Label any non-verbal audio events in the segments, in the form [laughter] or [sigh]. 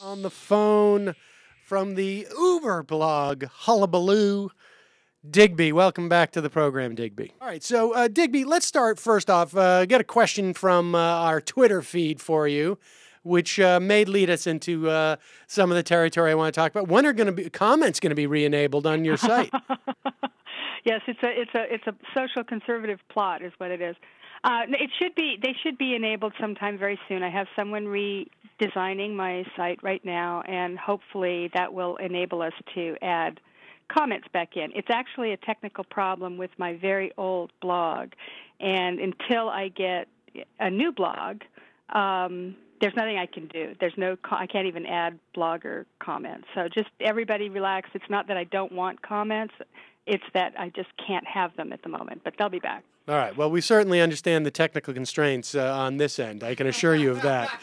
on the phone from the Uber blog Hullabaloo. Digby, welcome back to the program, Digby. All right, so uh, Digby, let's start first off. Uh, get a question from uh, our Twitter feed for you, which uh, may lead us into uh, some of the territory I want to talk about. When are going to be comments going to be re-enabled on your site? [laughs] yes, it's a it's a it's a social conservative plot, is what it is. Uh, it should be they should be enabled sometime very soon. I have someone redesigning my site right now, and hopefully that will enable us to add comments back in. It's actually a technical problem with my very old blog, and until I get a new blog, um, there's nothing I can do. There's no I can't even add blogger comments. So just everybody relax. It's not that I don't want comments. It's that I just can't have them at the moment, but they'll be back. All right. Well, we certainly understand the technical constraints uh, on this end. I can assure you of that. [laughs]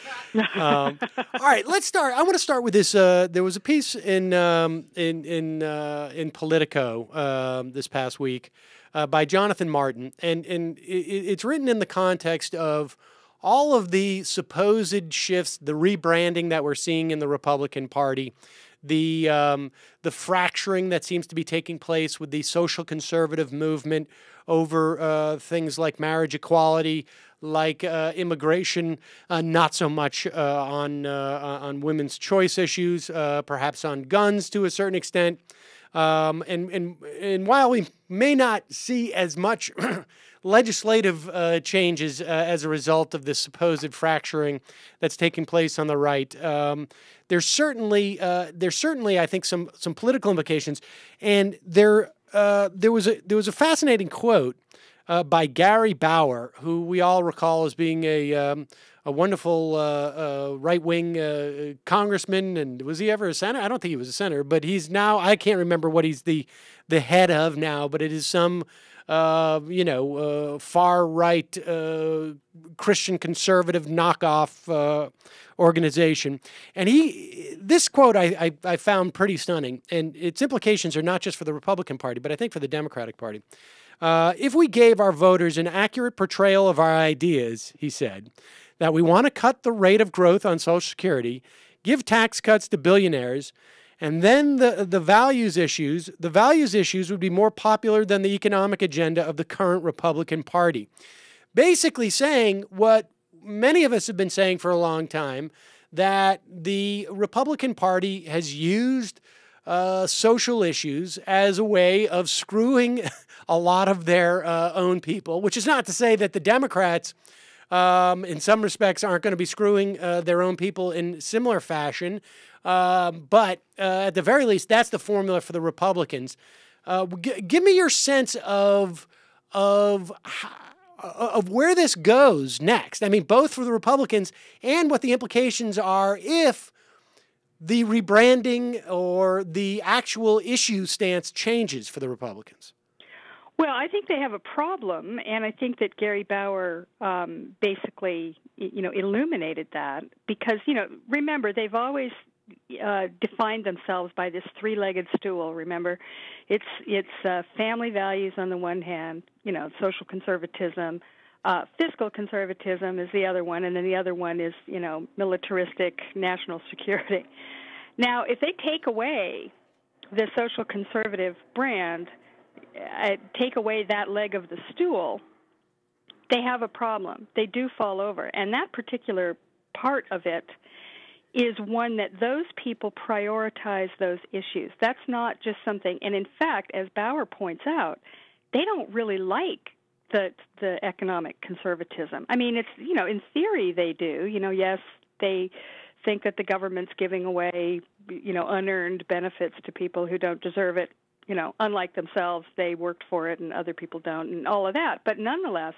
Um, all right. Let's start. I want to start with this. Uh, there was a piece in um, in in uh, in Politico um, this past week uh, by Jonathan Martin, and and it, it's written in the context of all of the supposed shifts, the rebranding that we're seeing in the Republican Party the um, the fracturing that seems to be taking place with the social conservative movement over uh, things like marriage equality, like uh, immigration, uh, not so much uh, on uh, on women's choice issues, uh, perhaps on guns to a certain extent. Um, and, and, and while we may not see as much [clears throat] legislative uh, changes uh, as a result of this supposed fracturing that's taking place on the right, um, there's certainly uh, there's certainly I think some some political implications, and there uh, there was a there was a fascinating quote uh, by Gary Bauer, who we all recall as being a um, a wonderful uh, uh, right wing uh, congressman. And was he ever a senator? I don't think he was a senator, but he's now, I can't remember what he's the, the head of now, but it is some. Uh, you know, uh, far right uh, Christian conservative knockoff organization. And he, this quote I, I, I, found pretty stunning, and its implications are not just for the Republican Party, but I think for the Democratic Party. if we gave our voters an accurate portrayal of our ideas, he said, that we want to cut the rate of growth on Social Security, give tax cuts to billionaires, and then the, the values issues, the values issues would be more popular than the economic agenda of the current Republican Party. Basically saying what many of us have been saying for a long time that the Republican Party has used uh, social issues as a way of screwing [laughs] a lot of their uh, own people, which is not to say that the Democrats um, in some respects, aren't going to be screwing uh, their own people in similar fashion. Um, but uh, at the very least, that's the formula for the Republicans. Uh, g- give me your sense of of of where this goes next. I mean, both for the Republicans and what the implications are if the rebranding or the actual issue stance changes for the Republicans. Well, I think they have a problem, and I think that Gary Bauer um, basically, you know, illuminated that because, you know, remember they've always uh, defined themselves by this three-legged stool. Remember, it's it's uh, family values on the one hand, you know, social conservatism, uh, fiscal conservatism is the other one, and then the other one is, you know, militaristic national security. Now, if they take away the social conservative brand uh, take away that leg of the stool, they have a problem. They do fall over. And that particular part of it is one that those people prioritize those issues. That's not just something, and in fact, as Bauer points out, they don't really like the the economic conservatism. I mean, it's you know, in theory they do. You know, yes, they think that the government's giving away you know unearned benefits to people who don't deserve it you know, unlike themselves, they worked for it and other people don't, and all of that. But nonetheless,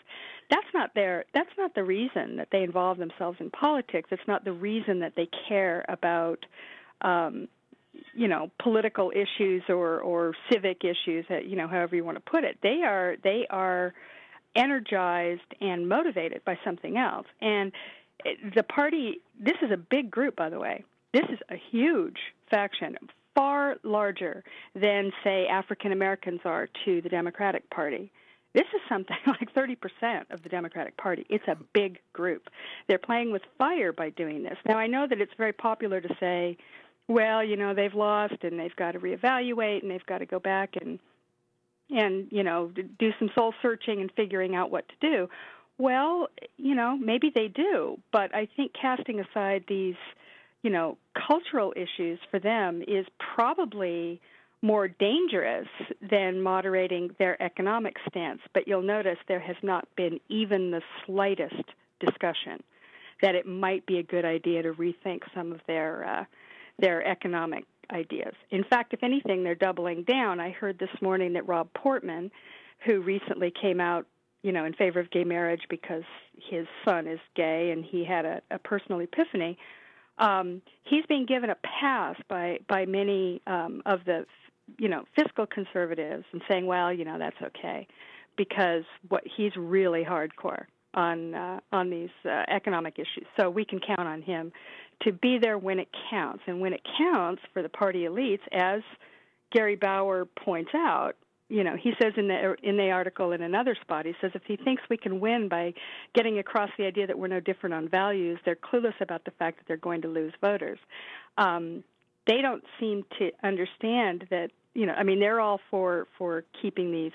that's not their that's not the reason that they involve themselves in politics. It's not the reason that they care about, um, you know, political issues or or civic issues. You know, however you want to put it. They are they are energized and motivated by something else. And the party. This is a big group, by the way. This is a huge faction far larger than, say, African Americans are to the Democratic Party. This is something [laughs] like 30% of the Democratic Party. It's a big group. They're playing with fire by doing this. Now, I know that it's very popular to say, well, you know, they've lost and they've got to reevaluate and they've got to go back and and you know do some soul searching and figuring out what to do. Well, you know, maybe they do, but I think casting aside these, you know, cultural issues for them is probably more dangerous than moderating their economic stance. But you'll notice there has not been even the slightest discussion that it might be a good idea to rethink some of their uh, their economic ideas. In fact, if anything, they're doubling down. I heard this morning that Rob Portman, who recently came out, you know, in favor of gay marriage because his son is gay and he had a, a personal epiphany, um, he's being given a pass by by many um, of the you know fiscal conservatives and saying, well, you know that's okay, because what he's really hardcore on uh, on these uh, economic issues. So we can count on him to be there when it counts, and when it counts for the party elites, as Gary Bauer points out. You know, he says in the in the article in another spot, he says if he thinks we can win by getting across the idea that we're no different on values, they're clueless about the fact that they're going to lose voters. Um, they don't seem to understand that you know, I mean, they're all for for keeping these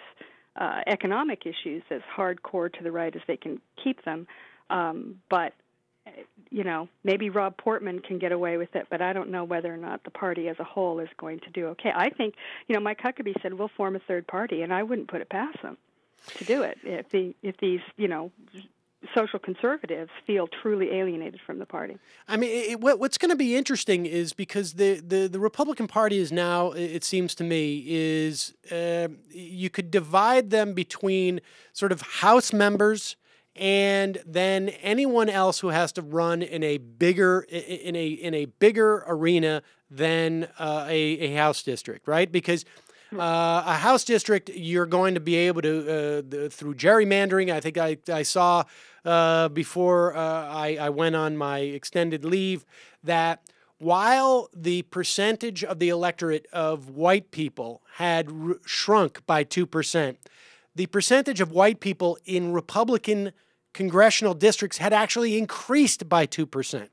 uh, economic issues as hardcore to the right as they can keep them. Um, but you know, maybe Rob Portman can get away with it, but I don't know whether or not the party as a whole is going to do okay. I think, you know, Mike Huckabee said we'll form a third party, and I wouldn't put it past them to do it if the if these you know social conservatives feel truly alienated from the party. I mean, it, what's going to be interesting is because the, the, the, Republican Party is now, it seems to me, is uh, you could divide them between sort of House members and then anyone else who has to run in a bigger in a in a bigger arena than uh, a, a House district, right? Because uh, a House district, you're going to be able to, uh, the, through gerrymandering. I think I, I saw uh, before uh, I, I went on my extended leave that while the percentage of the electorate of white people had r- shrunk by 2%, the percentage of white people in Republican congressional districts had actually increased by 2%.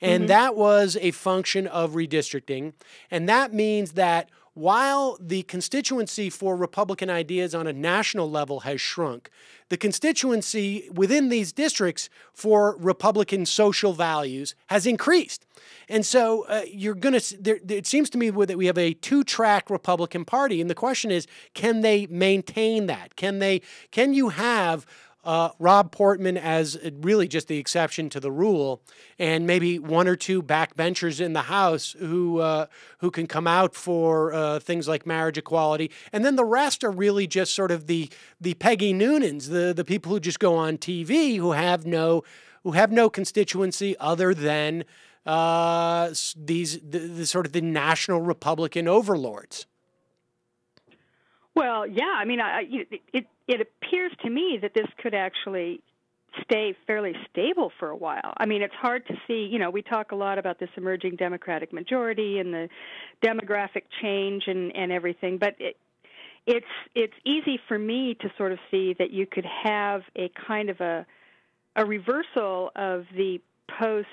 And mm-hmm. that was a function of redistricting. And that means that while the constituency for Republican ideas on a national level has shrunk, the constituency within these districts for Republican social values has increased. And so uh, you're going to, it seems to me that we have a two track Republican Party. And the question is, can they maintain that? Can they, can you have uh, Rob Portman as really just the exception to the rule, and maybe one or two backbenchers in the House who uh, who can come out for uh, things like marriage equality, and then the rest are really just sort of the the Peggy Noonans, the the people who just go on TV who have no who have no constituency other than uh, these the, the sort of the national Republican overlords. Well, yeah, I mean, I, it, it it appears to me that this could actually stay fairly stable for a while. I mean, it's hard to see, you know, we talk a lot about this emerging democratic majority and the demographic change and and everything, but it, it's it's easy for me to sort of see that you could have a kind of a a reversal of the post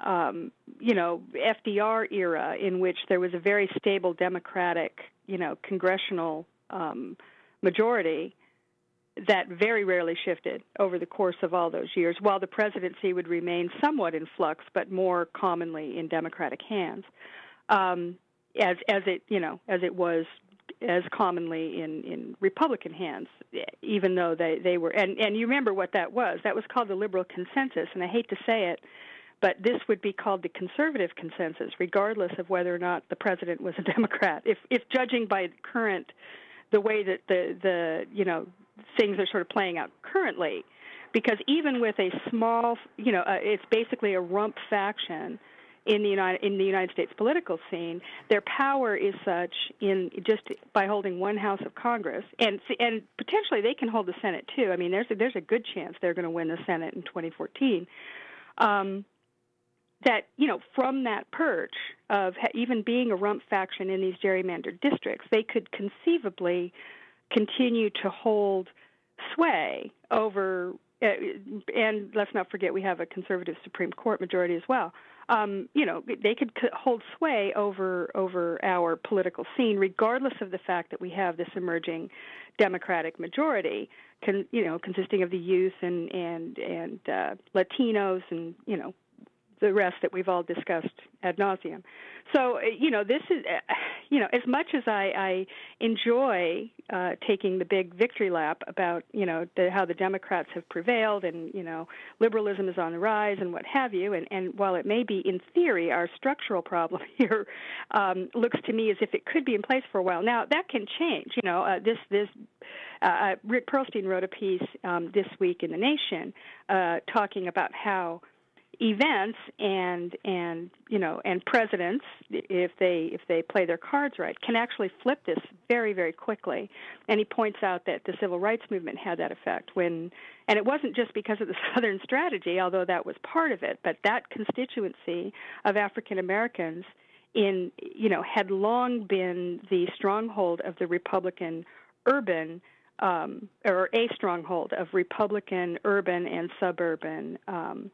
um, you know FDR era in which there was a very stable democratic you know congressional um, majority that very rarely shifted over the course of all those years, while the presidency would remain somewhat in flux, but more commonly in Democratic hands, um, as as it you know as it was as commonly in in Republican hands, even though they they were and and you remember what that was? That was called the liberal consensus, and I hate to say it. But this would be called the conservative consensus, regardless of whether or not the president was a [laughs] Democrat. If, if judging by current the way that the the you know things are sort of playing out currently, because even with a small you know uh, it's basically a rump faction in the United in the United States political scene, their power is such in just by holding one house of Congress, and and potentially they can hold the Senate too. I mean, there's a, there's a good chance they're going to win the Senate in 2014. Um, that you know from that perch of even being a rump faction in these gerrymandered districts, they could conceivably continue to hold sway over, uh, and let's not forget we have a conservative Supreme Court majority as well. Um, you know, they could hold sway over over our political scene, regardless of the fact that we have this emerging Democratic majority, con, you know, consisting of the youth and and and uh, Latinos and you know the rest that we've all discussed ad nauseum. So uh, you know, this is uh, you know, as much as I, I enjoy uh, taking the big victory lap about you know the, how the Democrats have prevailed and you know liberalism is on the rise and what have you, and and while it may be in theory our structural problem [laughs] here um, looks to me as if it could be in place for a while. Now that can change. You know, uh, this this. Uh, uh Rick Perlstein wrote a piece um, this week in the Nation talking about how events and and you know and presidents if they if they play their cards right can actually flip this very very quickly. And he points out that the civil rights movement had that effect when and it wasn't just because of the [laughs] southern strategy although that was part of it but that constituency of african americans in you know had long been the stronghold of the republican urban um, or a stronghold of republican urban and suburban um,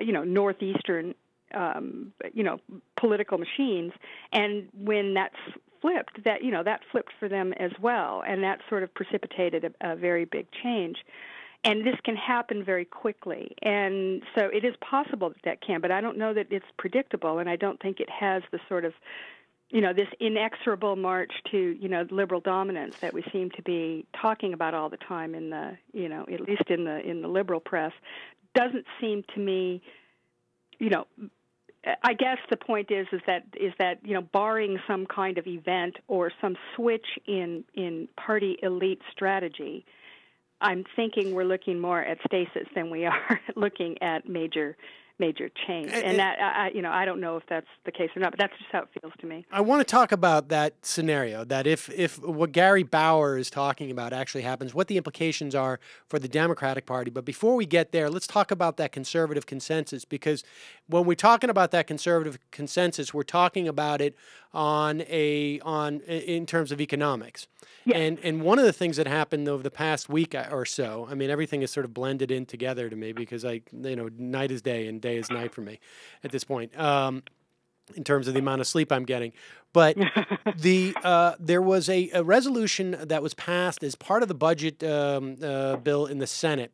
you know northeastern um, you know political machines, and when that's flipped, that you know that flipped for them as well, and that sort of precipitated a, a very big change. And this can happen very quickly, and so it is possible that that can, but I don't know that it's predictable, and I don't think it has the sort of you know this inexorable march to you know liberal dominance that we seem to be talking about all the time in the you know at least in the in the liberal press doesn't seem to me, you know, I guess the point is is that is that you know barring some kind of event or some switch in in party elite strategy, I'm thinking we're looking more at stasis than we are [laughs] looking at major major change. And, and that, I, you know, I don't know if that's the case or not, but that's just how it feels to me. I want to talk about that scenario that if, if what Gary Bauer is talking about actually happens, what the implications are for the Democratic Party. But before we get there, let's talk about that conservative consensus because when we're talking about that conservative consensus, we're talking about it on a on in terms of economics. Yes. And and one of the things that happened over the past week uh, or so, I mean, everything is sort of blended in together to me because I, you know, night is day and day is night for me at this point. Um, in terms of the amount of sleep I'm getting, but [laughs] the uh, there was a, a, resolution that was passed as part of the budget um, uh, bill in the Senate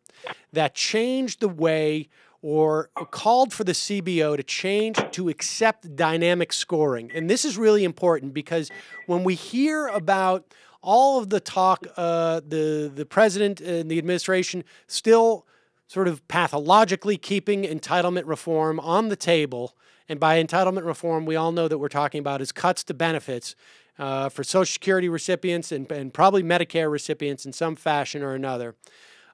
that changed the way or called for the CBO to change to accept dynamic scoring. And this is really important because when we hear about all of the talk, uh, the the president and the administration still sort of pathologically keeping entitlement reform on the table. And by entitlement reform, we all know that we're talking about is cuts to benefits uh, for Social Security recipients and, and probably Medicare recipients in some fashion or another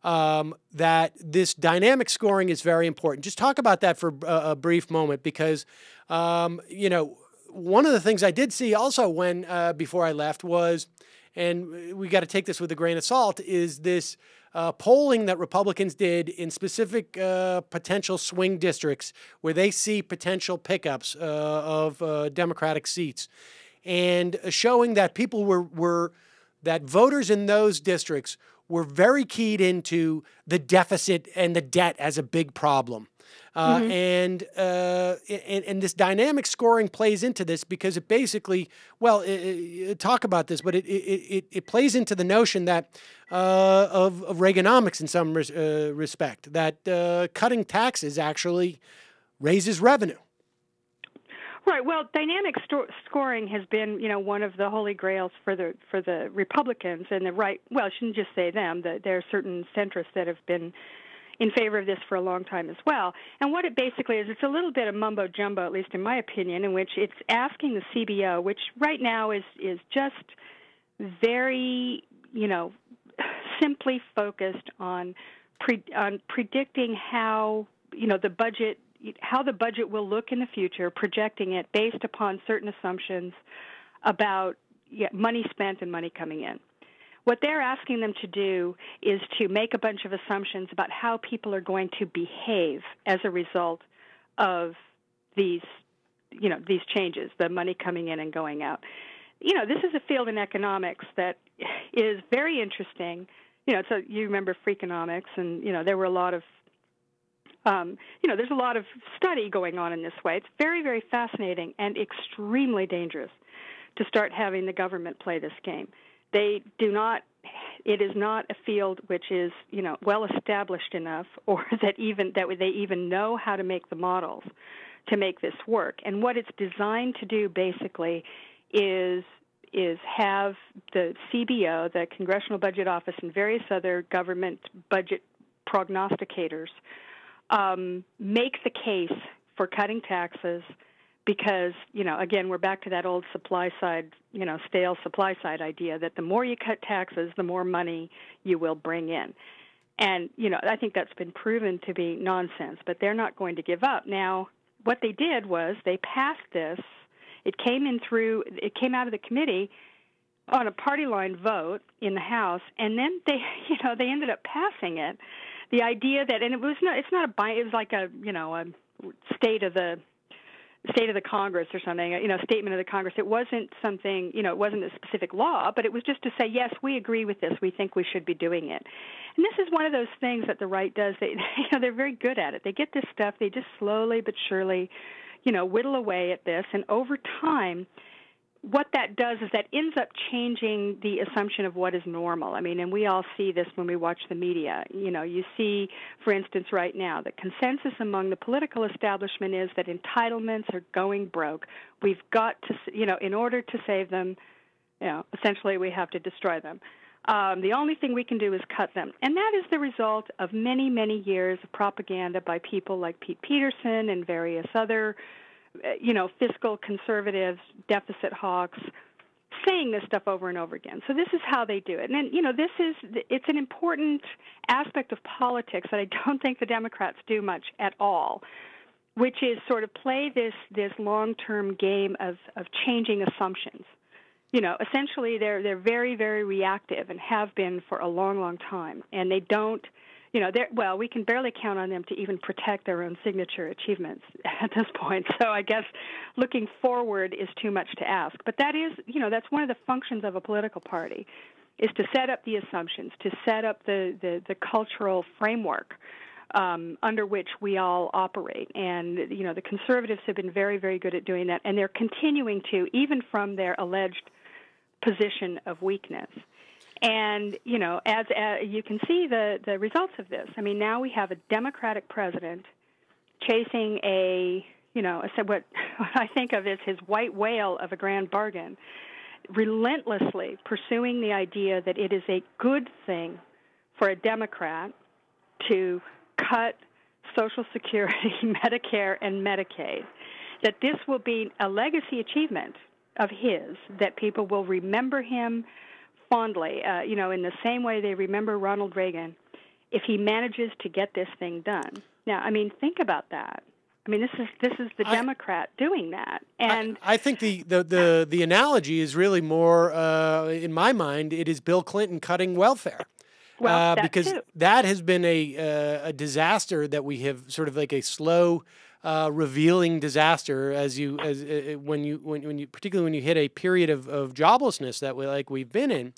um, that this dynamic scoring is very important. Just talk about that for a, a brief moment because, um, you know, one of the things I did see also when uh, before I left was, and we got to take this with a grain of salt, is this uh, polling that Republicans did in specific uh, potential swing districts where they see potential pickups uh, of uh, Democratic seats, and showing that people were were that voters in those districts were very keyed into the deficit and the debt as a big problem. Uh, mm-hmm. and, uh, and and this dynamic scoring plays into this because it basically, well, it, it, talk about this, but it, it, it, plays into the notion that uh, of, of Reaganomics in some res- uh, respect that uh, cutting taxes actually raises revenue. Right. Well, dynamic sto- scoring has been, you know, one of the holy grails for the for the Republicans and the right. Well, I shouldn't just say them. The, there are certain centrists that have been in favor of this for a long time as well. And what it basically is, it's a little bit of mumbo jumbo, at least in my opinion, in which it's asking the CBO, which right now is is just very, you know, simply focused on pre- on predicting how you know the budget how the budget will look in the future, projecting it based upon certain assumptions about yeah, money spent and money coming in. What they're asking them to do is to make a bunch of assumptions about how people are going to behave as a result of these, you know, these changes, the money coming in and going out. You know, this is a field in economics that is very interesting you know, so you remember Freakonomics, and you know there were a lot of um, you know, there's a lot of study going on in this way. It's very, very fascinating and extremely dangerous to start having the government play this game. They do not. It is not a field which is, you know, well established enough, [laughs] or that even that they even know how to make the models to make this work. And what it's designed to do, basically, is is have the CBO, the Congressional Budget Office, and various other government budget prognosticators um, make the case for cutting taxes because you know again we're back to that old supply side you know stale supply side idea that the more you cut taxes the more money you will bring in. And you know i think that's been proven to be nonsense but they're not going to give up. Now what they did was they passed this. It came in through it came out of the committee on a party line vote in the house and then they [laughs] you know they ended up passing it. The idea that and it was not it's not a it was like a you know a state of the state of the Congress or something, you know, statement of the Congress. It wasn't something, you know, it wasn't a specific law, but it was just to say, yes, we agree with this. We think we should be doing it. And this is one of those things that the right does. They, [laughs] you know, they're very good at it. They get this stuff. They just slowly but surely, you know, whittle away at this, and over time, what that does is that ends up changing the assumption of what is normal. I mean, and we all see this when we watch the media. You know, you see, for instance, right now, the consensus among the political establishment is that entitlements are going broke. We've got to, you know, in order to save them, you know, essentially we have to destroy them. Um, the only thing we can do is cut them. And that is the result of many, many years of propaganda by people like Pete Peterson and various other Uh, you know, fiscal conservatives, deficit hawks, saying this stuff over and over again. So this is how they do it. And then, you know, this is it's an important aspect of politics that I [laughs] don't think the Democrats do much at all, which is sort of play this this long-term game of of changing assumptions. You know, essentially they're they're very very reactive and have been for a long long time and they don't you know, well, we can barely count on them to even protect their own signature achievements [laughs] at this point. So I guess looking forward is too much to ask. But that is, you know, that's one of the functions of a political party is to set up the assumptions, to set up the, the, the cultural framework um, under which we all operate. And, you know, the conservatives have been very, very good at doing that, and they're continuing to, even from their alleged position of weakness. And you know, as, as you can see the the results of this. I mean, now we have a Democratic president chasing a you know what, [laughs] what I think of as his white whale of a grand bargain, relentlessly pursuing the idea that it is a good thing for a Democrat to cut Social Security, [laughs] Medicare, and Medicaid. That this will be a legacy achievement of his, that people will remember him fondly, uh, you know, in the same way they remember Ronald Reagan, if he manages to get this thing done. Now, I mean, think about that. I mean, this is this is the I, Democrat doing that, and I, I, think the, the, the, the analogy is really more, uh, in my mind, it is Bill Clinton cutting welfare. Well, uh, that because too. that has been a uh, a disaster that we have sort of like a slow uh, revealing disaster as you as uh, uh, when you when, when you particularly when you hit a period of, of joblessness that we like we've been in.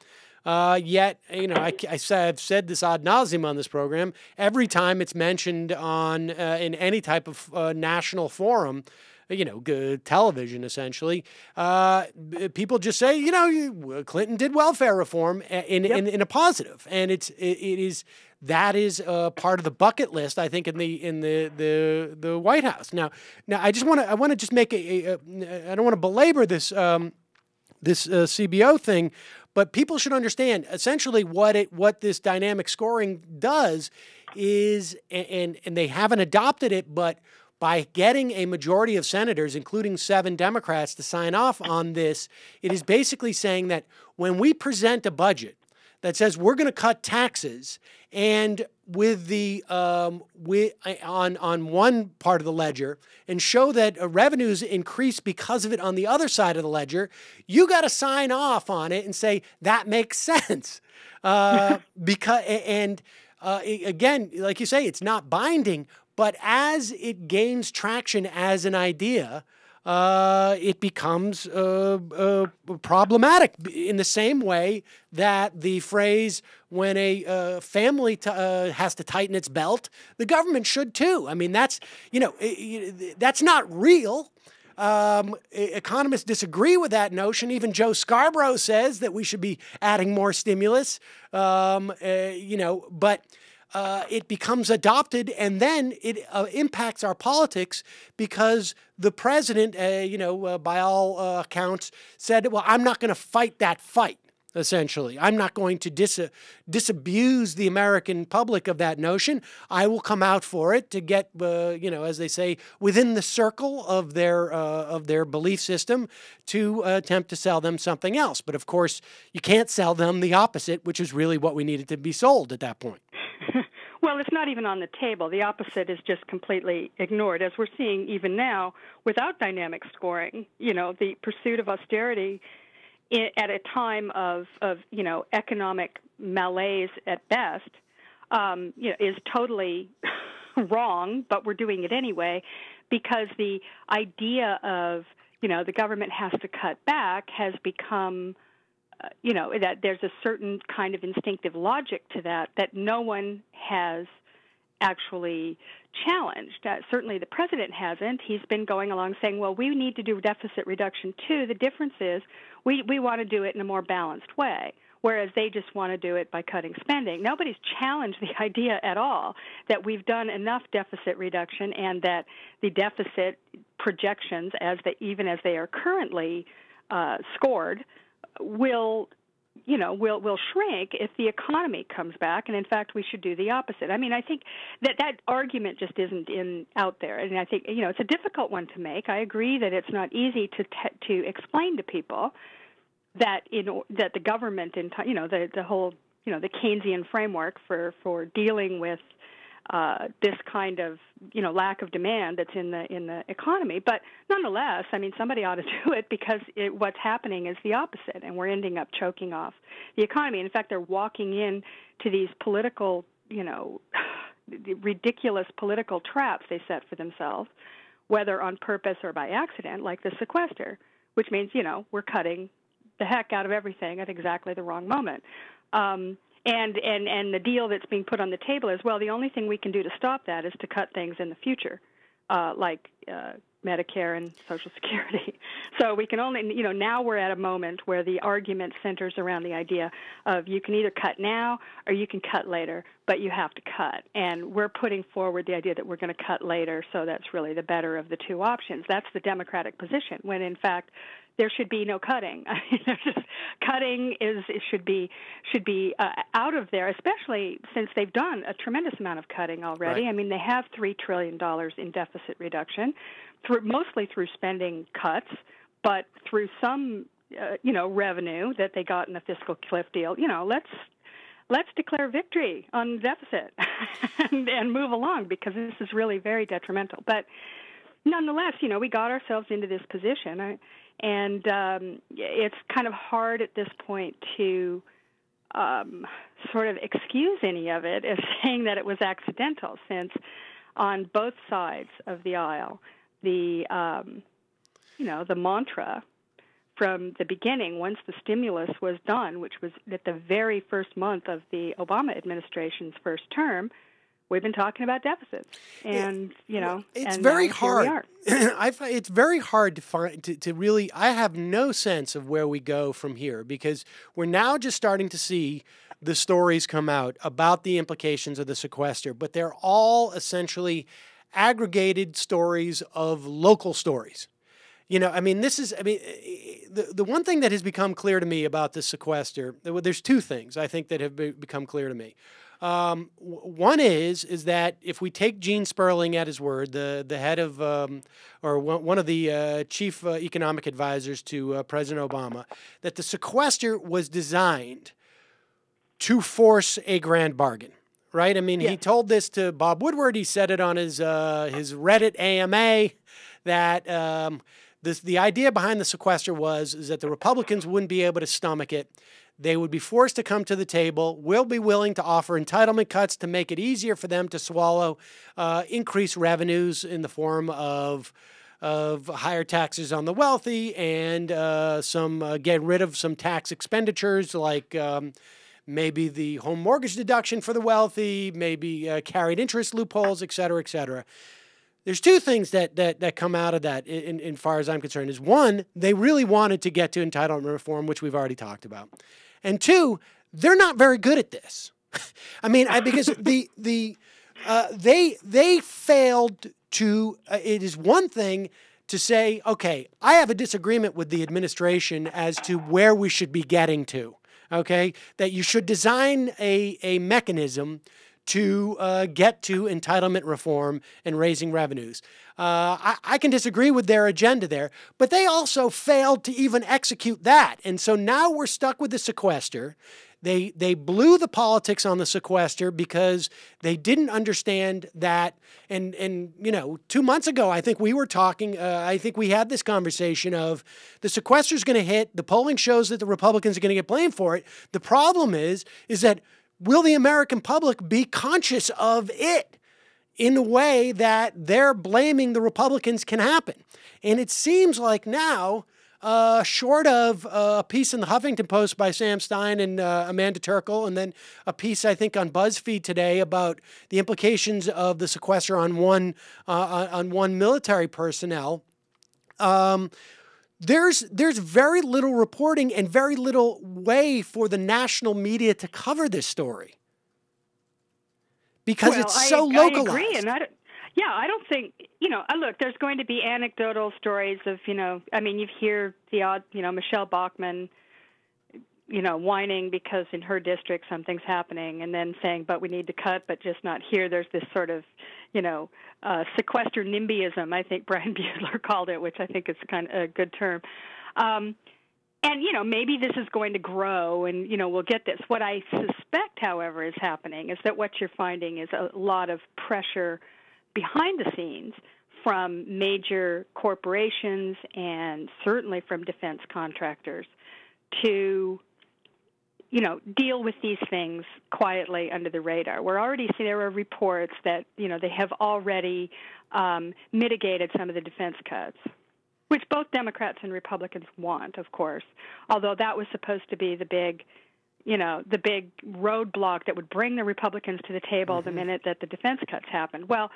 Uh, yet, you know, I, I have said this ad nauseum on this program. Every time it's mentioned on uh, in any type of uh, national forum, you know, television essentially, uh, people just say, you know, Clinton did welfare reform in, yep. in, in, a positive, and it's it, it is that is uh, part of the bucket list, I think, in the in the the, the White House. Now, now I just want to I want to just make a, a, a I don't want to belabor this um, this uh, CBO thing, but people should understand essentially what it what this dynamic scoring does is, and and they haven't adopted it, but by getting a majority of senators, including seven Democrats, to sign off on this, it is basically saying that when we present a budget that says we're going to cut taxes and with the um, with, on on one part of the ledger and show that uh, revenues increase because of it on the other side of the ledger, you got to sign off on it and say that makes [laughs] sense. Uh, [laughs] because and uh, again, like you say, it's not binding, but as it gains traction as an idea, uh, it becomes uh, uh, problematic in the same way that the phrase when a uh, family uh, has to tighten its belt, the government should too. I mean, that's, you know, that's not real. Um, economists disagree with that notion. Even Joe Scarborough says that we should be adding more stimulus. Um, you know, but uh, it becomes adopted, and then it uh, impacts our politics because the president, uh, you know, uh, by all uh, accounts, said, "Well, I'm not going to fight that fight." essentially. I'm not going to dis- disabuse the American public of that notion. I will come out for it to get, uh, you know, as they say, within the circle of their of their belief system to attempt to sell them something else. But of course, you can't sell them the opposite, which is really what we needed to be sold at that point. [laughs] Well, it's not even on the table. The opposite is just completely ignored, as we're seeing even now without dynamic scoring. You know, the pursuit of austerity at a time of, of you know economic malaise at best, um, you know, is totally [laughs] wrong. But we're doing it anyway because the idea of you know the government has to cut back has become you know that there's a certain kind of instinctive logic to that that no one has actually challenged. Uh, certainly, the president hasn't. He's been going along saying, "Well, we need to do deficit reduction too." The difference is we we want to do it in a more balanced way, whereas they just want to do it by cutting spending. Nobody's challenged the [laughs] idea at all that we've done enough deficit reduction and that the deficit projections, as they even as they are currently uh, scored, will you know will will shrink if the economy comes back. And in fact we should do the opposite. I mean i think that that argument just isn't in out there. And i think you know it's a difficult one to make. I agree that it's not easy to te- to explain to people that in that the government in you know the the whole you know the keynesian framework for for dealing with uh, this kind of you know lack of demand that's in the in the economy. But nonetheless, I mean, somebody ought to [laughs] do it because it, what's happening is the opposite, and we're ending up choking off the economy. In fact, they're walking in to these political, you know, [sighs] ridiculous political traps they set for themselves, whether on purpose or by accident, like the sequester, which means you know we're cutting the heck out of everything at exactly the wrong moment. Um, and and and the deal that's being put on the table is well the only thing we can do to stop that is to cut things in the future uh, like uh, Medicare and Social Security. [laughs] So we can only, you know, now we're at a moment where the argument centers around the idea of you can either cut now or you can cut later, but you have to cut. And we're putting forward the idea that we're going to cut later, so that's really the better of the two options. That's the Democratic position, when in fact there should be no cutting. [laughs] I mean, just, cutting is it should be should be uh, out of there, especially since they've done a tremendous amount of cutting already. Right. I mean, they have three trillion dollars in deficit reduction, through mostly through spending cuts, but through some uh, you know revenue that they got in the fiscal cliff deal. You know, let's let's declare victory on deficit [laughs] and, and move along because this is really very detrimental. But nonetheless, you know, we got ourselves into this position. I, and um, it's kind of hard at this point to um, sort of excuse any of it as [laughs] saying that it was accidental, since on both sides of the aisle, the um, you know the mantra from the beginning, once the stimulus was done, which was at the very first month of the Obama administration's first term, we've been talking about deficits, and you know, it's and very hard. Here we are. [clears throat] I find it's very hard to find to, to really. I have no sense of where we go from here because we're now just starting to see the stories come out about the implications of the sequester, but they're all essentially aggregated stories of local stories. You know, I mean, this is, I mean, eh, eh, the, the one thing that has become clear to me about the sequester, there's two things I think that have become clear to me. Um, one is is that if we take Gene Sperling at his word, the the head of um, or one of the uh, chief uh, economic advisors to uh, President Obama, that the sequester was designed to force a grand bargain. Right? I mean, he told this to Bob Woodward. He said it on his uh, his Reddit AMA that. Um, this, the idea behind the sequester was is that the Republicans wouldn't be able to stomach it. They would be forced to come to the table. We'll be willing to offer entitlement cuts to make it easier for them to swallow uh, increased revenues in the form of of higher taxes on the wealthy and uh, some uh, get rid of some tax expenditures like um, maybe the home mortgage deduction for the wealthy, maybe uh, carried interest loopholes, et cetera, et cetera. There's two things that that that come out of that, in, in far as I'm concerned. Is one, they really wanted to get to entitlement reform, which we've already talked about, and two, they're not very good at this. [laughs] I mean, I, because [laughs] the the uh, they they failed to. Uh, it is one thing to say, okay, I have a disagreement with the administration as to where we should be getting to. Okay, that you should design a a mechanism to uh, get to entitlement reform and raising revenues. Uh, I, I, can disagree with their agenda there, but they also failed to even execute that. And so now we're stuck with the sequester. They they blew the politics on the sequester because they didn't understand that. And and you know, two months ago, I think we were talking. Uh, I think we had this conversation of the sequester is going to hit. The polling shows that the Republicans are going to get blamed for it. The problem is is that will the American public be conscious of it? In a way that they're blaming the Republicans can happen. And it seems like now uh, short of uh, a piece in the Huffington Post by Sam Stein and uh, Amanda Terkel, and then a piece I think on BuzzFeed today about the implications of the sequester on one uh, on one military personnel. Um, there's there's very little reporting and very little way for the national media to cover this story because well, it's so I, localized. I agree, and I, don't, yeah, I don't think you know. Uh, look, there's going to be anecdotal stories of you know. I mean, you hear the odd you know Michele Bachmann, you know, whining because in her district something's happening, and then saying, "But we need to cut," but just not here. There's this sort of you know uh, sequester nimbyism. I think Brian [laughs] Beutler called it, which I think is kind of a good term. Um, and you know maybe this is going to grow and you know we'll get this what i suspect however is happening is that what you're finding is a lot of pressure behind the scenes from major corporations and certainly from defense contractors to you know deal with these things quietly under the radar. We're already seeing there are reports that you know they have already um, mitigated some of the defense cuts, which both Democrats and Republicans want, of course. Although that was supposed to be the big you know the big roadblock that would bring the Republicans to the table mm-hmm. the minute that the defense cuts happened. Well,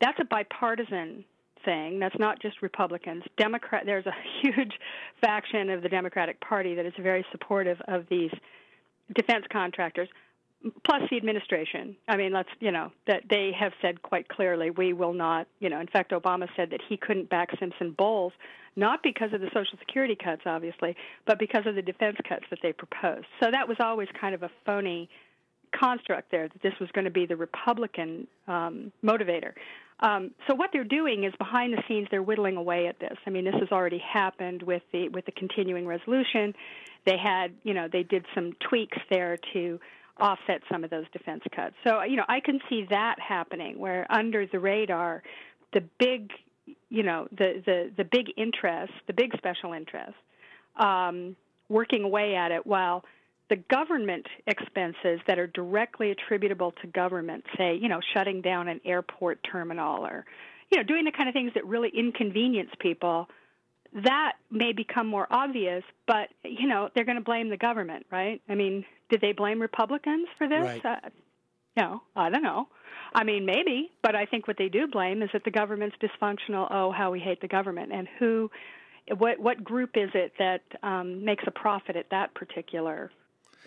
that's a bipartisan thing. That's not just Republicans. Democrat. There's a [laughs] huge faction of the Democratic Party that is very supportive of these defense contractors, plus the administration. I mean, let's you know that they have said quite clearly we will not. You know, in fact, Obama said that he couldn't back Simpson Bowles, not because of the Social Security cuts, obviously, but because of the defense cuts that they proposed. So that was always kind of a phony construct there that this was going to be the Republican um, motivator. Um, so what they're doing is behind the scenes they're whittling away at this. I mean, this has already happened with the with the continuing resolution. They had, you know, they did some tweaks there to offset some of those defense cuts. So, you know, I can see that happening where under the radar, the big, you know, the the the big interest, the big special interest, um, working away at it while the government expenses that are directly attributable to government, say, you know, shutting down an airport terminal or, you know, doing the kind of things that really inconvenience people, that may become more obvious, but, you know, they're going to blame the government, right? I mean, did they blame Republicans for this? Right. Uh, no, I don't know. I mean, maybe, but I think what they do blame is that the government's dysfunctional. Oh, how we hate the government, and who, what what group is it that um, makes a profit at that particular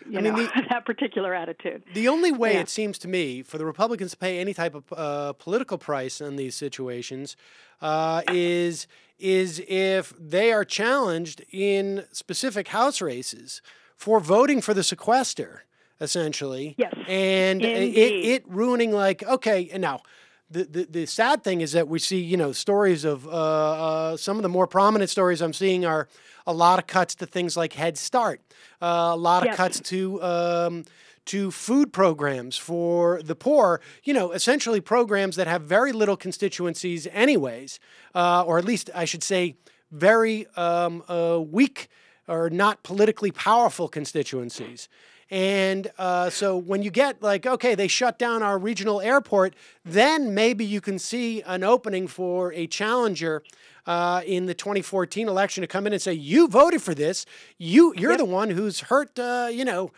you I know, mean, the, [laughs] that particular attitude. The only way yeah. it seems to me for the Republicans to pay any type of uh, political price in these situations uh, is is if they are challenged in specific House races for voting for the sequester, essentially. Yes. And it, it ruining like okay, and now the, the, the sad thing is that we see, you know, stories of uh, uh, some of the more prominent stories I'm seeing are a lot of cuts to things like Head Start, uh, a lot of yep. cuts to um, to food programs for the poor. You know, essentially programs that have very little constituencies, anyways, uh, or at least I should say, very um, uh, weak or not politically powerful constituencies. And uh, so when you get like, okay, they shut down our regional airport, then maybe you can see an opening for a challenger uh, in the 2014 election to come in and say, "You voted for this. You you're yep. the one who's hurt." Uh, you know.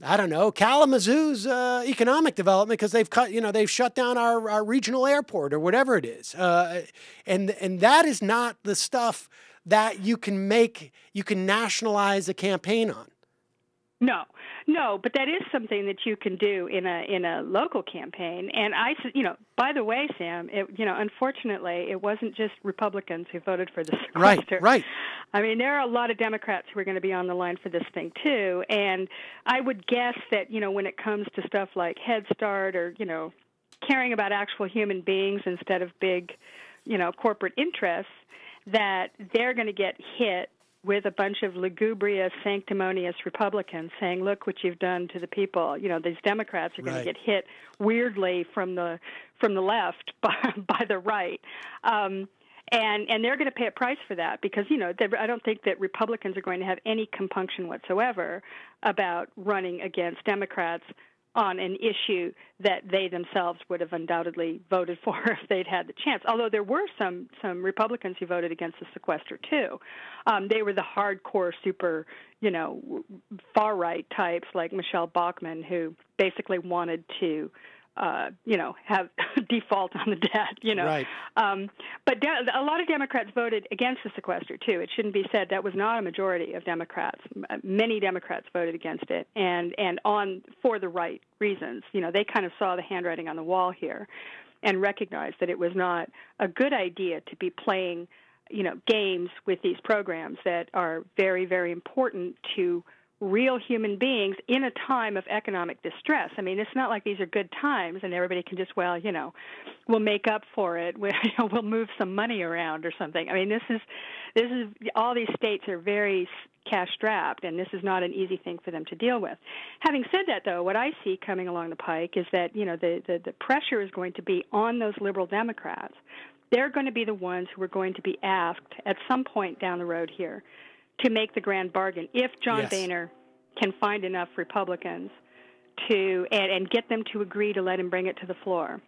I don't know Kalamazoo's uh, economic development because they've cut, you know, they've shut down our, our regional airport or whatever it is, uh, and and that is not the stuff that you can make, you can nationalize a campaign on. No, no, but that is something that you can do in a in a local campaign. And I, you know, by the way, Sam, it, you know, unfortunately, it wasn't just Republicans who voted for the sequester. [laughs] Right, right. I mean, there are a lot of Democrats who are going to be on the line for this thing too. And I would guess that you know, when it comes to stuff like Head Start or you know, caring about actual human beings instead of big, you know, corporate interests, that they're going to get hit with a bunch of lugubrious, sanctimonious Republicans saying, "Look what you've done to the people." You know, these Democrats are going right. to get hit weirdly from the from the left [laughs] by, by the right. Um, and and they're going to pay a price for that because you know I don't think that Republicans are going to have any compunction whatsoever about running against Democrats on an issue that they themselves would have undoubtedly voted for [laughs] if they'd had the chance. Although there were some some Republicans who voted against the sequester too. Um, they were the hardcore, super, you know, far right types like Michele Bachmann, who basically wanted to uh, you know, have [laughs] default on the debt, you know. Right. Um, but de- a lot of Democrats voted against the sequester too. It shouldn't be said that was not a majority of Democrats. Many Democrats voted against it, and and on for the right reasons. You know, they kind of saw the handwriting on the wall here, and recognized that it was not a good idea to be playing, you know, games with these programs that are very very important to real human beings in a time of economic distress. I mean, it's not like these are good times and everybody can just, well, you know, we'll make up for it. [laughs] We'll, you know, we'll move some money around or something. I mean, this is this is all these states are very cash strapped, and this is not an easy thing for them to deal with. Having said that, though, what I see coming along the pike is that you know the the, the pressure is going to be on those liberal Democrats. They're going to be the ones who are going to be asked at some point down the road here to make the grand bargain if John yes. Boehner can find enough Republicans to and, and get them to agree to let him bring it to the floor.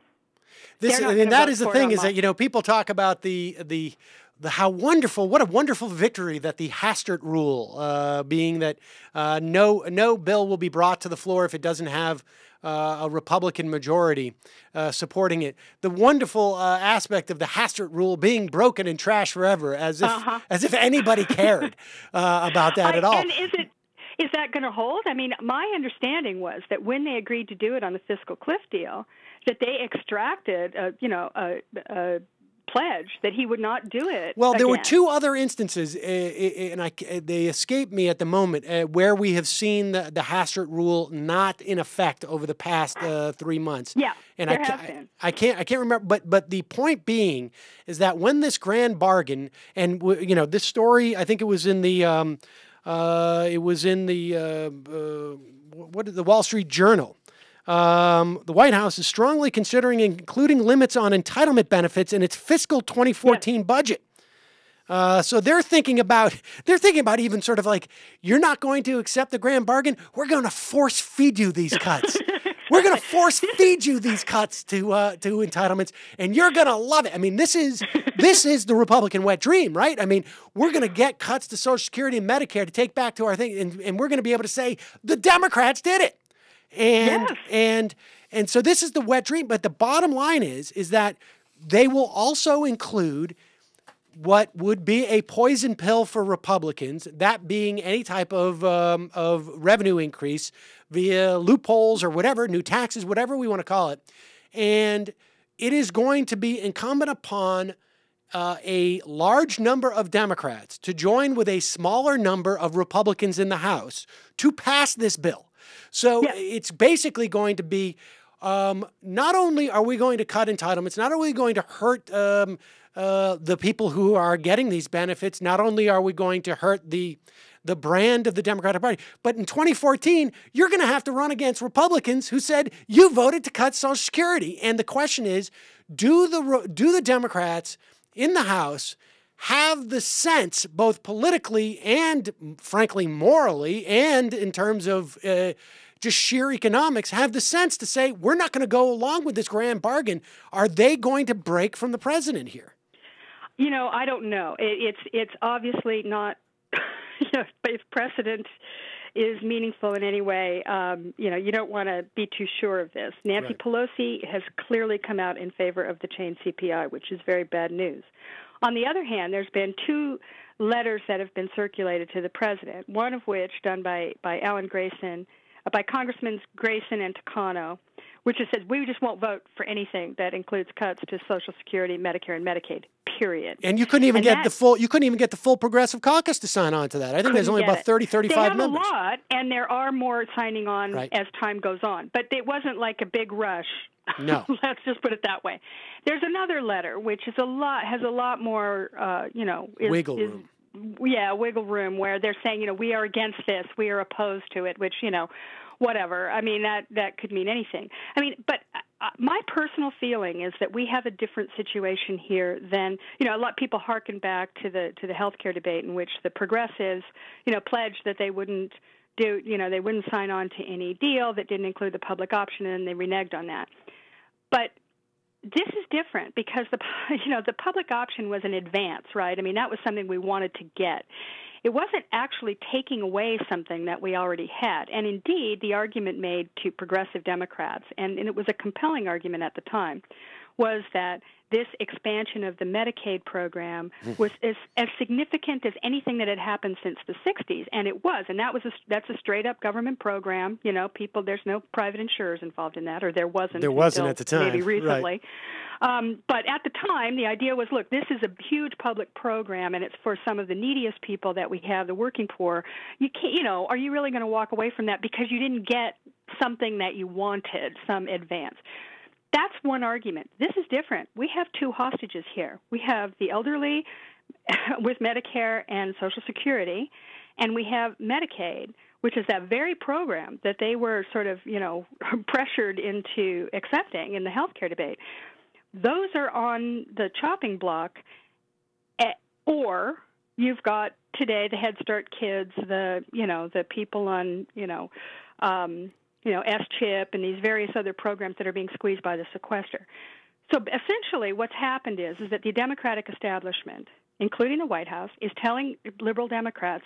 This and that is the thing is that you know people talk about the the the how wonderful what a wonderful victory that the Hastert rule uh, being that uh, no no bill will be brought to the floor if it doesn't have uh, a Republican majority uh, supporting it. The wonderful uh, aspect of the Hastert rule being broken and trash forever, as if uh-huh. as if anybody cared [laughs] uh, about that I, at all. And is it is that going to hold? I mean, my understanding was that when they agreed to do it on the fiscal cliff deal, that they extracted, a, you know, a, a pledge that he would not do it. Well, there again. were two other instances, uh, and I, they escape me at the moment, uh, where we have seen the, the Hastert rule not in effect over the past uh, three months. Yeah, and there I, have been. I, I can't, I can't remember, but but the point being is that when this grand bargain, and you know, this story, I think it was in the. Um, uh, it was in the uh, uh, what the Wall Street Journal. Um, the White House is strongly considering including limits on entitlement benefits in its fiscal 2014 yes. budget. Uh, so they're thinking about [laughs] they're thinking about even sort of like you're not going to accept the grand bargain. We're going to force feed you these cuts. [laughs] We're going to force feed you these cuts to uh, to entitlements, and you're going to love it. I mean, this is this is the Republican wet dream, right? I mean, we're going to get cuts to Social Security and Medicare to take back to our thing, and, and we're going to be able to say the Democrats did it, and yes. and and so this is the wet dream. But the bottom line is is that they will also include what would be a poison pill for Republicans, that being any type of, um, of revenue increase via loopholes or whatever, new taxes, whatever we want to call it. And it is going to be incumbent upon uh, a large number of Democrats to join with a smaller number of Republicans in the House to pass this bill. So it's basically going to be um, not only are we going to cut entitlements, not only going to hurt um, uh, the people who are getting these benefits, not only are we going to hurt the the brand of the Democratic Party, but in 2014, you're going to have to run against Republicans who said you voted to cut Social Security. And the question is, do the do the Democrats in the House have the sense, both politically and frankly morally, and in terms of uh, just sheer economics, have the sense to say we're not going to go along with this grand bargain? Are they going to break from the president here? You know, I don't know. It, it's it's obviously not. [laughs] You know, if precedent is meaningful in any way, um, you know, you don't want to be too sure of this. Nancy Right. Pelosi has clearly come out in favor of the chain CPI, which is very bad news. On the other hand, there's been two letters that have been circulated to the president. One of which done by by Alan Grayson, uh, by Congressmen Grayson and Takano, which just says we just won't vote for anything that includes cuts to Social Security, Medicare, and Medicaid. Period. And you couldn't even And get that- the full. You couldn't even get the full Progressive Caucus to sign on to that. I think there's only about it. 30, They have members. a lot, and there are more signing on Right. as time goes on. But it wasn't like a big rush. No. [laughs] Let's just put it that way. There's another letter which is a lot has a lot more, uh, you know, is, Wiggle is- room. Yeah, wiggle room where they're saying, you know, we are against this, we are opposed to it, which you know, whatever. I mean, that that could mean anything. I mean, but uh, my personal feeling is that we have a different situation here than you know. A lot of people harken back to the to the healthcare debate in which the progressives, you know, pledged that they wouldn't do, you know, they wouldn't sign on to any deal that didn't include the public option, and they reneged on that. But this is different because the [laughs] you know the public option was an advance, right? I mean that was something we wanted to get. It wasn't actually taking away something that we already had. And indeed, the argument made to progressive Democrats, and, and it was a compelling argument at the time, was that this expansion of the Medicaid program was as, as significant as anything that had happened since the 60s, and it was. And that was a, that's a straight up government program. You know, people there's no private insurers involved in that, or there wasn't. There wasn't at the time, maybe right. recently. Um, but at the time, the idea was, look, this is a huge public program, and it's for some of the neediest people that we have, the working poor. You can't, you know, are you really going to walk away from that because you didn't get something that you wanted, some advance? That's one argument. This is different. We have two hostages here. We have the elderly [laughs] with Medicare and Social Security, and we have Medicaid, which is that very program that they were sort of, you know, [laughs] pressured into accepting in the healthcare debate. Those are on the chopping block, eh, or you've got today the Head Start kids, the you know the people on you know um, you know S chip and these various other programs that are being squeezed by the sequester. So essentially, what's happened is is that the Democratic establishment, including the White House, is telling liberal Democrats,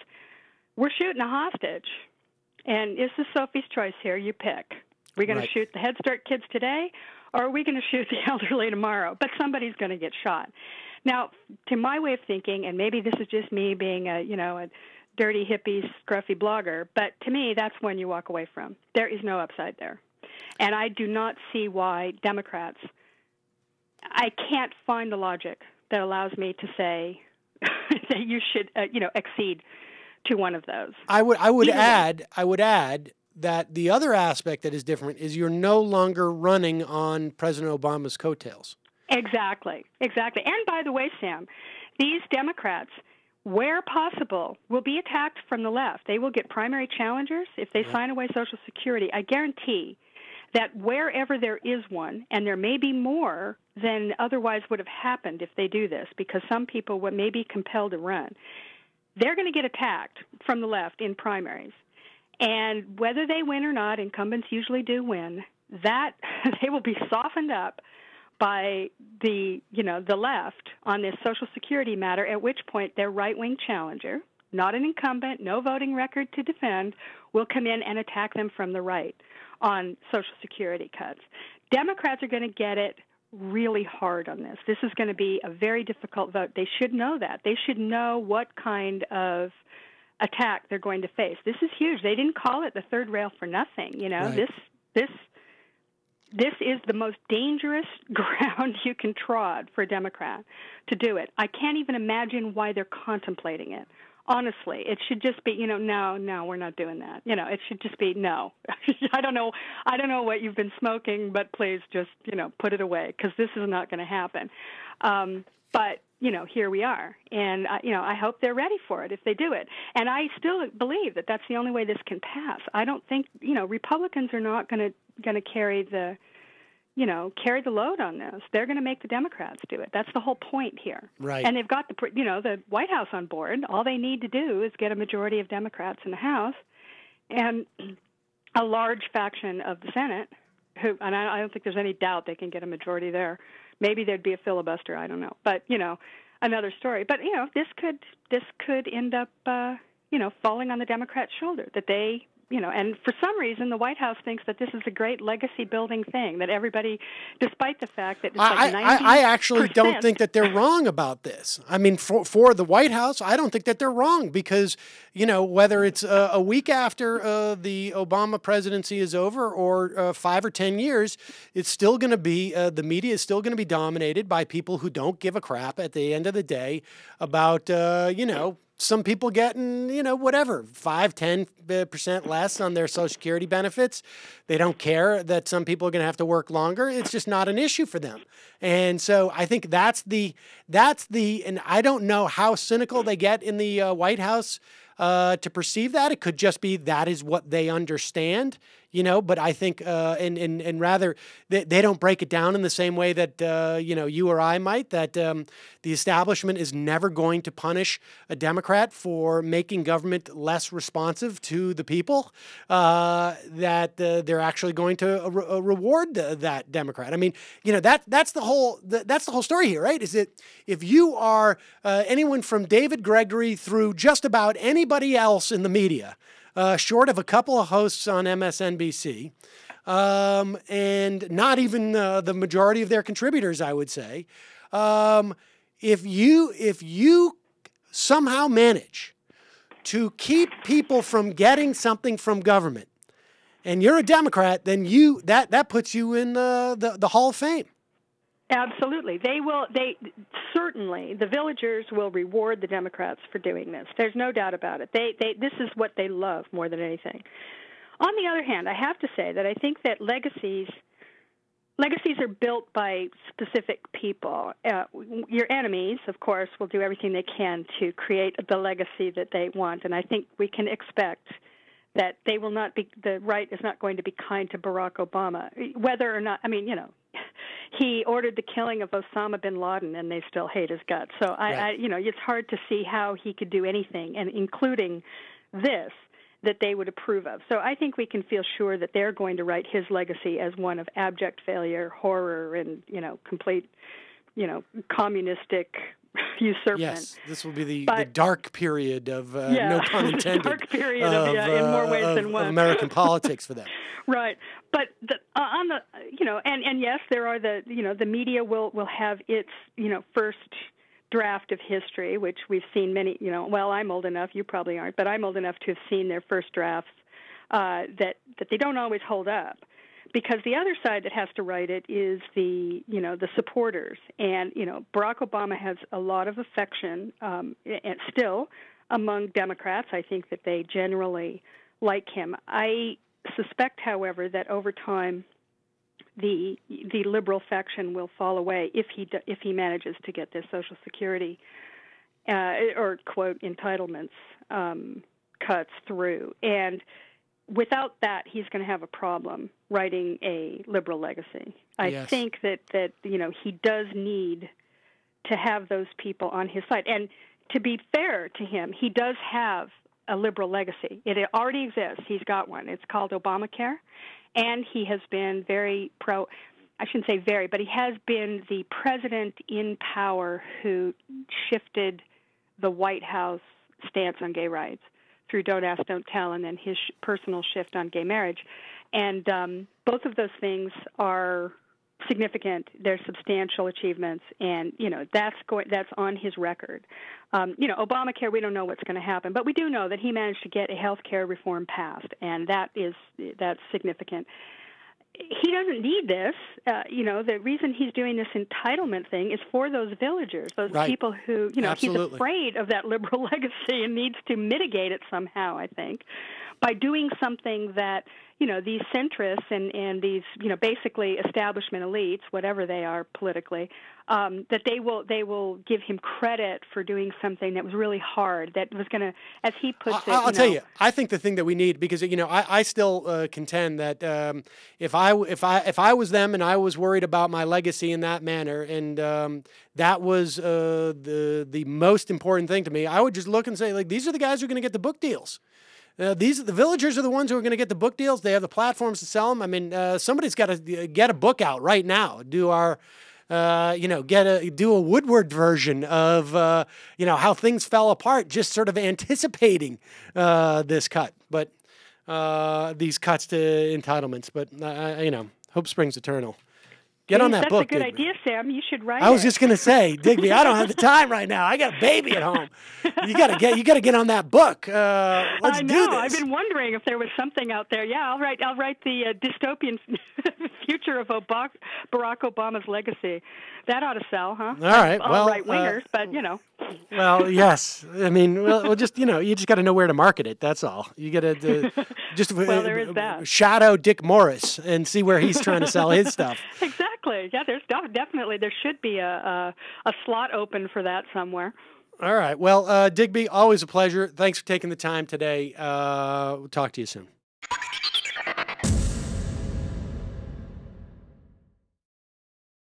"We're shooting a hostage, and this is Sophie's choice here. You pick. We're going Right. to shoot the Head Start kids today, or are we going to shoot the [laughs] elderly tomorrow? But somebody's going to get shot." Now, to my way of thinking, and maybe this is just me being a you know a dirty hippie scruffy blogger, but to me that's when you walk away from. There is no upside there, and I do not see why Democrats. I can't find the logic that allows me to say [laughs] that you should uh, you know accede to one of those. I would I would way. add I would add that the other aspect that is different is you're no longer running on President Obama's coattails. Exactly, exactly. And by the way, Sam, these Democrats, where possible, will be attacked from the left. They will get primary challengers if they sign away Social Security. I guarantee that wherever there is one, and there may be more than otherwise would have happened if they do this, because some people would may be compelled to run, they're going to get attacked from the left in primaries. And whether they win or not, incumbents usually do win. That [laughs] they will be softened up by the you know the left on this Social Security matter. At which point their right wing challenger, not an incumbent, no voting record to defend, will come in and attack them from the right on Social Security cuts. Democrats are going to get it really hard on this. This is going to be a very difficult vote. They should know that. They should know what kind of attack they're going to face. This is huge. They didn't call it the third rail for nothing. You know, Right. this this this is the most dangerous [laughs] ground you can trod for a Democrat to do it. I can't even imagine why they're contemplating it. Honestly, it should just be, you know, no, no, we're not doing that. You know, it should just be no. [laughs] I don't know, I don't know what you've been smoking, but please just, you know, put it away because this is not going to happen. Um, but you know, here we are, and uh, you know, I hope they're ready for it if they do it. And I still believe that that's the only way this can pass. I don't think, you know, Republicans are not going to going to carry the you know, carry the load on this. They're going to make the Democrats do it. That's the whole point here. Right. And they've got the, you know, the White House on board. All they need to do is get a majority of Democrats in the House, and a large faction of the Senate. Who, and I I don't think there's any doubt they can get a majority there. Maybe there'd be a filibuster. I don't know, but you know, another story. But you know, this could this could end up uh, you know falling on the Democrats' shoulder that they you know, and for some reason, the White House thinks that this is a great legacy building thing. That everybody, despite the fact that I, like I, I, actually don't think that they're wrong about this. I mean, for for the White House, I don't think that they're wrong because you know whether it's a, a week after uh, the Obama presidency is over or uh, five or ten years, it's still going to be uh, the media is still going to be dominated by people who don't give a crap at the end of the day about uh, you know some people getting, you know, whatever, 5, 10% less on their Social Security benefits. They don't care that some people are going to have to work longer. It's just not an issue for them. And so I think that's the, that's the, and I don't know how cynical they get in the uh, White House uh, to perceive that. It could just be that is what they understand you know. But I think, uh, and and and rather, they, they don't break it down in the same way that uh, you know you or I might. That um, the establishment is never going to punish a Democrat for making government less responsive to the people. Uh, that uh, they're actually going to uh, re- uh, reward that Democrat. I mean, you know that that's the whole that's the whole story here, right? Is that if you are anyone from David Gregory through just about anybody else in the media uh, short of a couple of hosts on MSNBC, um, and not even uh, the majority of their contributors, I would say. Um, if you if you somehow manage to keep people from getting something from government, and you're a Democrat, then you that that puts you in the, the, the Hall of Fame. Absolutely. They will they certainly the villagers will reward the Democrats for doing this. There's no doubt about it. They they this is what they love more than anything. On the other hand, I have to say that I think that legacies legacies are built by specific people. Uh, your enemies, of course, will do everything they can to create the legacy that they want, and I think we can expect that they will not be the right is not going to be kind to Barack Obama, whether or not I mean, you know, [laughs] he ordered the killing of Osama bin Laden, and they still hate his guts. So I, right. I, you know, it's hard to see how he could do anything, and including this that they would approve of. So I think we can feel sure that they're going to write his legacy as one of abject failure, horror, and you know, complete, you know, communistic [laughs] usurpment. Yes, this will be the, but, the dark period of uh, yeah, no [laughs] pun intended. dark period of, of yeah, in more ways of, than one. American politics for them. [laughs] Right, but the, uh, on the you know, and and yes, there are the you know the media will will have its you know first draft of history, which we've seen many you know. Well, I'm old enough, you probably aren't, but I'm old enough to have seen their first drafts uh, that that they don't always hold up because the other side that has to write it is the you know the supporters. And you know Barack Obama has a lot of affection um, and still among Democrats. I think that they generally like him. I suspect however that over time the the liberal faction will fall away if he if he manages to get this social security uh, or quote entitlements um, cuts through. And without that, he's going to have a problem writing a liberal legacy. I yes. think that that you know he does need to have those people on his side. And to be fair to him, he does have a liberal legacy. It already exists. He's got one. It's called Obamacare, and he has been very pro. I shouldn't say very, but he has been the president in power who shifted the White House stance on gay rights through Don't Ask, Don't Tell, and then his personal shift on gay marriage. And um, both of those things are significant. They're substantial achievements, and you know that's going that's on his record. Um, you know, Obamacare, we don't know what's going to happen, but we do know that he managed to get a health care reform passed, and that is that's significant he doesn't need this. Uh, you know, the reason he's doing this entitlement thing is for those villagers, those right. people who, you know, Absolutely. he's afraid of that liberal [laughs] legacy and needs to mitigate it somehow, I think, by doing something that you know these centrists and and these you know basically establishment elites whatever they are politically um, that they will they will give him credit for doing something that was really hard that was going to as he puts it I'll, you tell know, you I think the thing that we need because you know I, I still uh, contend that um, if I if I if I was them and I was worried about my legacy in that manner and um, that was uh, the the most important thing to me I would just look and say like these are the guys who are going to get the book deals uh, these the villagers are the ones who are going to get the book deals. They have the platforms to sell them. I mean, uh, somebody's got to get a book out right now. Do our uh, you know, get a do a Woodward version of uh, you know how things fell apart, just sort of anticipating uh, this cut, but uh, these cuts to entitlements. But uh, you know, hope springs eternal. Get on that That's book. a good Digby. idea, Sam. You should write I was it. just gonna say, [laughs] Digby, I don't have the time right now. I got a baby at home. You gotta get you gotta get on that book. Uh, [laughs] let's I do know. this. I've been wondering if there was something out there. Yeah, I'll write. I'll write the uh, dystopian [laughs] future of Barack Obama's legacy. That ought to sell, huh? All right, All well, right wingers, uh, but you know. Well, yes. I mean, well, well, just you know, you just got to know where to market it. That's all. You got to [laughs] just uh, Well, there is that. shadow Dick Morris and see where he's trying to sell his stuff. [laughs] Exactly. Yeah, there's def- definitely there should be a, a a slot open for that somewhere. All right. Well, uh, Digby, always a pleasure. Thanks for taking the time today. Uh, we'll talk to you soon.